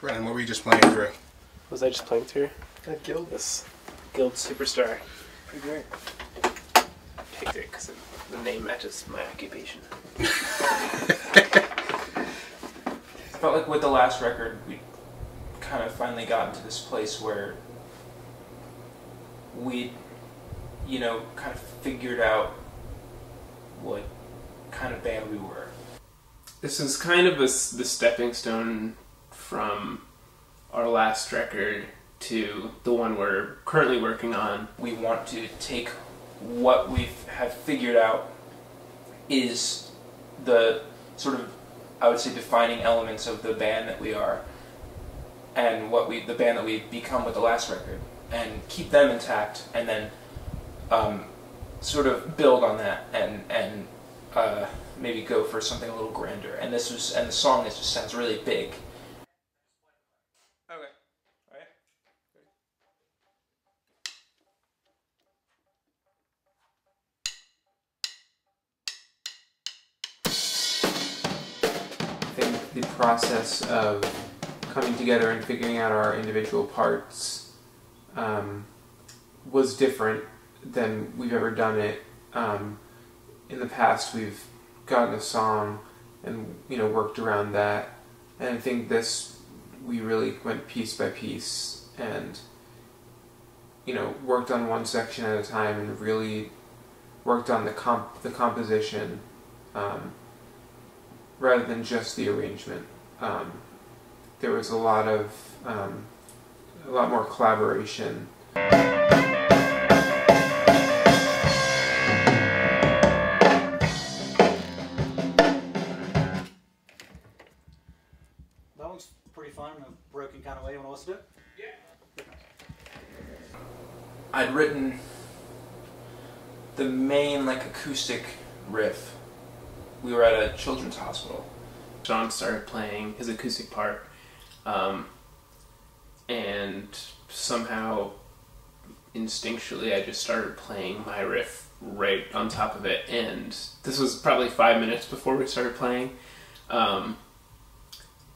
Brendan, what were you just playing through? Was I just playing through? That guild. This Guild Superstar. Pretty great. Picked it because the name matches my occupation. I felt like with the last record, we kind of finally got into this place where we, you know, kind of figured out what kind of band we were. This is kind of a s the stepping stone from our last record to the one we're currently working on. We want to take what we have figured out is the sort of, I would say, defining elements of the band that we are, and what we, the band that we've become with the last record, and keep them intact, and then um, sort of build on that, and and uh, maybe go for something a little grander. And this was, and the song is just sounds really big. Process of coming together and figuring out our individual parts um, was different than we've ever done it. Um, in the past, we've gotten a song and you know worked around that, and I think this we really went piece by piece and you know worked on one section at a time and really worked on the comp the composition. Um, rather than just the arrangement. Um, there was a lot of um, a lot more collaboration. That one's pretty fun in a broken kind of way. You want to listen to it? I'd written the main like acoustic riff. We were at a children's hospital. Sean started playing his acoustic part, um, and somehow instinctually I just started playing my riff right on top of it. And this was probably five minutes before we started playing. Um,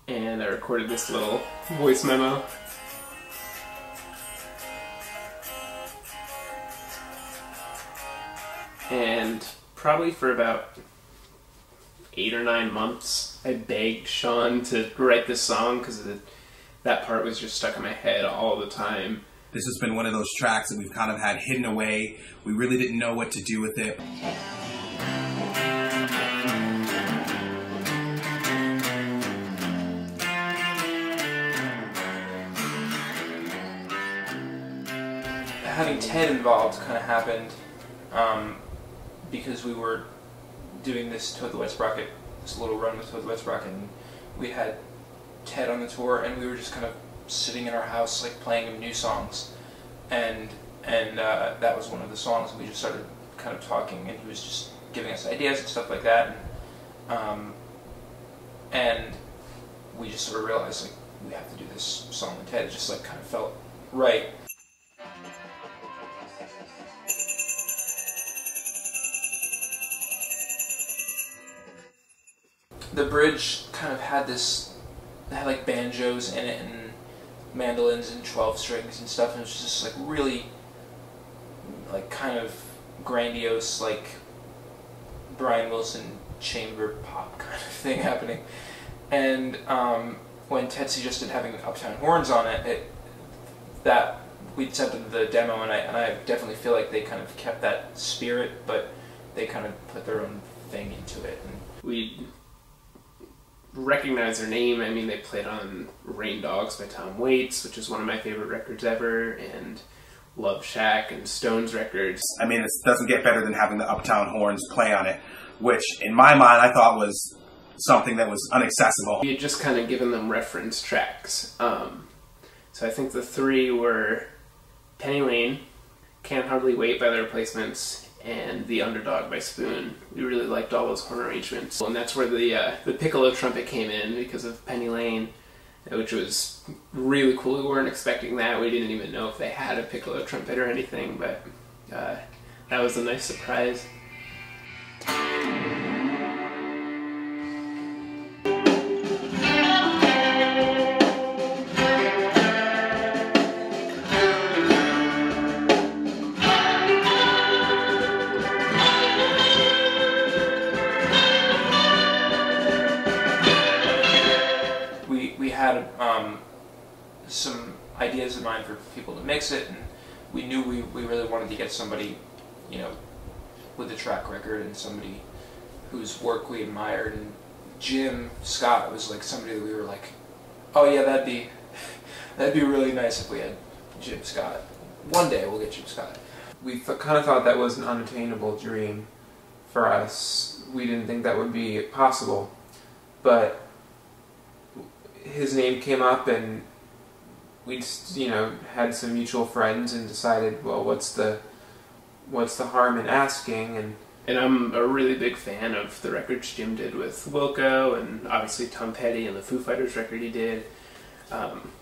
and I recorded this little voice memo. And probably for about eight or nine months, I begged Sean to write this song because that part was just stuck in my head all the time. This has been one of those tracks that we've kind of had hidden away. We really didn't know what to do with it. Having Ted involved kind of happened um, because we were doing this Toad the Wet Sprocket, this little run with Toad the Wet Sprocket, and we had Ted on the tour, and we were just kind of sitting in our house, like playing him new songs, and and uh, that was one of the songs, and we just started kind of talking, and he was just giving us ideas and stuff like that, and um, and we just sort of realized like we have to do this song with Ted. It just like kind of felt right. The bridge kind of had this had like banjos in it and mandolins and 12 strings and stuff and it was just like really like kind of grandiose like Brian Wilson chamber pop kind of thing happening. And um, when Ted suggested having Uptown Horns on it, it that we'd sent them the demo and I, and I definitely feel like they kind of kept that spirit but they kind of put their own thing into it and We recognize their name. I mean, they played on Rain Dogs by Tom Waits, which is one of my favorite records ever, and Love Shack and Stones records. I mean, it doesn't get better than having the Uptown Horns play on it, which in my mind I thought was something that was unaccessible. We had just kind of given them reference tracks. Um, so I think the three were Penny Lane, Can't Hardly Wait by the Replacements, and The Underdog by Spoon. We really liked all those horn arrangements. And that's where the, uh, the piccolo trumpet came in because of Penny Lane, which was really cool. We weren't expecting that. We didn't even know if they had a piccolo trumpet or anything, but uh, that was a nice surprise. Had um, some ideas in mind for people to mix it, and we knew we, we really wanted to get somebody, you know, with a track record and somebody whose work we admired. And Jim Scott was like somebody that we were like, oh yeah, that'd be that'd be really nice if we had Jim Scott. One day we'll get Jim Scott. We kind of thought that was an unattainable dream for us. We didn't think that would be possible, but his name came up and we you know had some mutual friends and decided well what's the what's the harm in asking and And I'm a really big fan of the records Jim did with Wilco, and obviously Tom Petty and the Foo Fighters record he did. Um,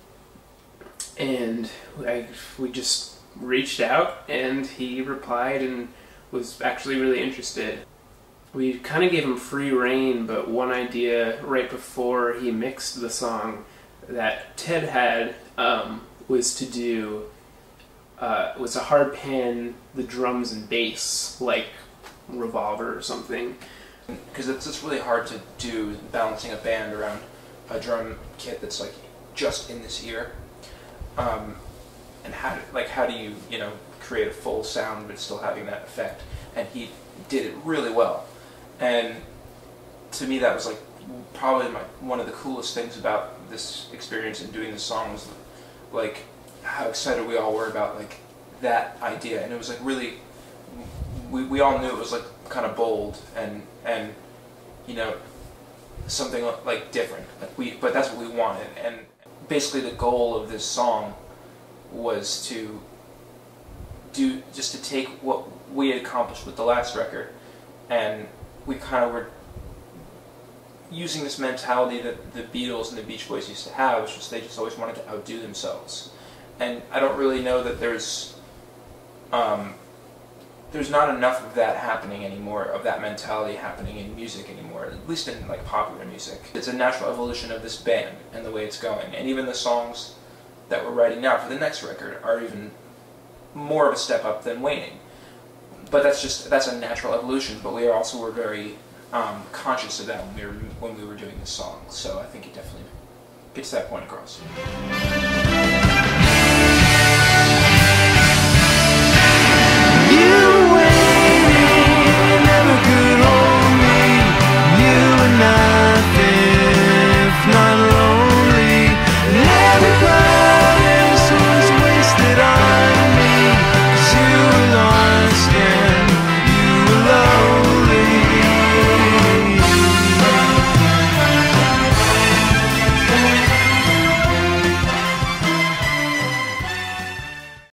and I, we just reached out, and he replied and was actually really interested. We kind of gave him free reign, but one idea right before he mixed the song that Ted had um, was to do uh, was a hard pan the drums and bass like revolver or something. because it's just really hard to do balancing a band around a drum kit that's like just in this ear. Um, and how do, like how do you you know create a full sound but still having that effect? And he did it really well. And to me, that was like probably my, one of the coolest things about this experience and doing this song was like how excited we all were about like that idea. And it was like really we, we all knew it was like kind of bold and and you know something like different like we but that's what we wanted and basically the goal of this song was to do just to take what we had accomplished with the last record and we kind of were using this mentality that the Beatles and the Beach Boys used to have which was they just always wanted to outdo themselves and I don't really know that there's um, there's not enough of that happening anymore, of that mentality happening in music anymore, at least in like popular music. It's a natural evolution of this band and the way it's going. And even the songs that we're writing now for the next record are even more of a step up than Waning. But that's just that's a natural evolution. But we also were very um, conscious of that when we were when we were doing this song. So I think it definitely gets that point across.